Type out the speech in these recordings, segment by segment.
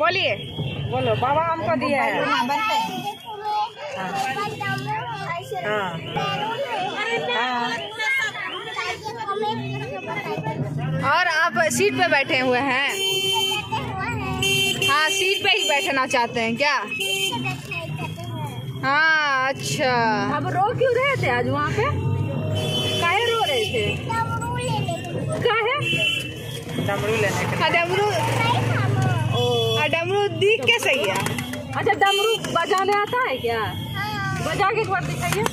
बोलिए। बोलो बाबा हमको दिया है। हाँ। और आप सीट पे बैठे हुए हैं। हाँ सीट पे ही बैठना चाहते हैं क्या? हाँ अच्छा। अब रो क्यों रहे थे आज वहाँ पे? काहे रो रहे थे? काहे? डमरू लेने के हाँ डमरू हाँ डमरू। दिख के सही है। अच्छा डमरू बजाने आता है क्या? बजा के एक बार दिखाइए।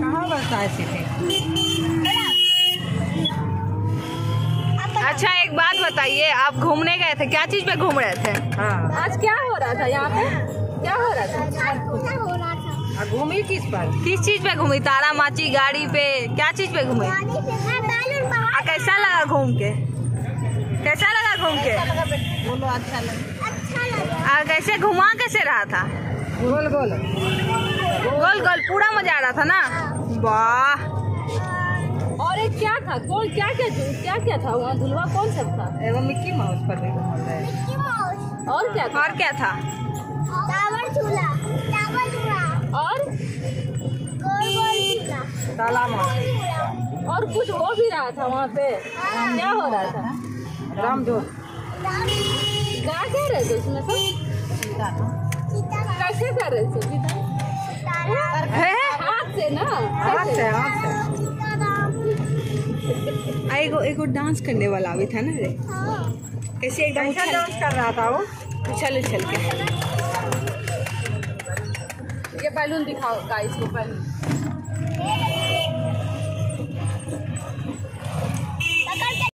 कहाँ बजता है सीटी? अच्छा एक बात बताइए आप घूमने गए थे क्या चीज़ पे घूम रहे थे? हाँ। आज क्या हो रहा था यहाँ पे? क्या हो रहा था? घूमी किस पर? किस चीज़ पे घूमी? तारा माची गाड़ी पे क्या चीज़ पे घूमे? घूम के। कैसा लगा घूम के? बोलो अच्छा लगा। आ, कैसे घुमा कैसे रहा था? गोल गोल गोल गोल पूरा मज़ा आ रहा था ना? वाह। और एक क्या था? कौन क्या क्या क्या क्या था? वहाँ झुलवा कौन सा था? एगो मिक्की माउस पर भी घूम रहा और क्या था? और क्या था? और ताला और कुछ हो भी रहा था वहाँ पे। क्या हो रहा था? रामधोर क्या कह रहे थे उसमें सब? कैसे कर रहे थे? हाथ से ना? हाथ से हाथ से। एगो एगो डांस करने वाला भी था ना रे। कैसे एकदम डांस कर रहा था वो? उछल उछल के। ये बैलून दिखाओ गाइस को बैलून।